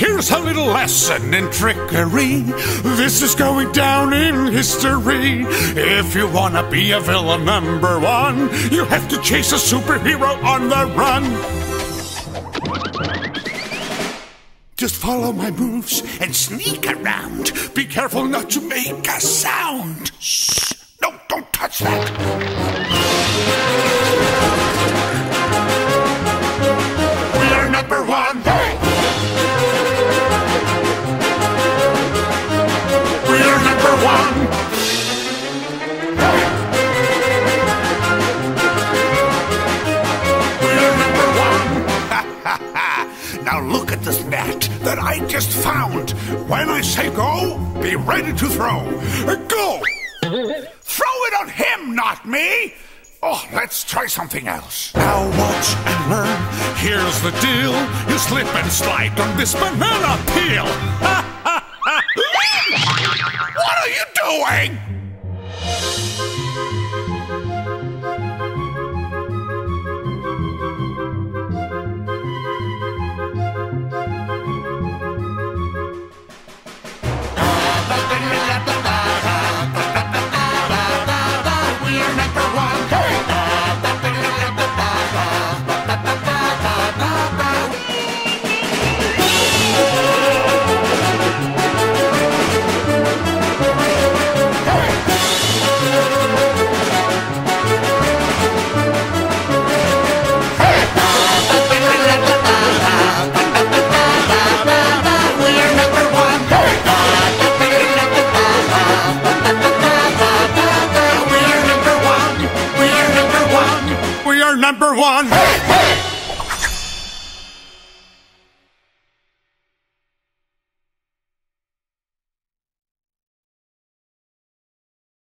Here's a little lesson in trickery. This is going down in history. If you wanna be a villain number one, you have to chase a superhero on the run. Just follow my moves and sneak around. Be careful not to make a sound. Shh! No, don't touch that. Now look at this net that I just found. When I say go, be ready to throw. Go! Throw it on him, not me! Oh, let's try something else. Now watch and learn. Here's the deal. You slip and slide on this banana peel. Ha ha ha! What are you doing? One. We're number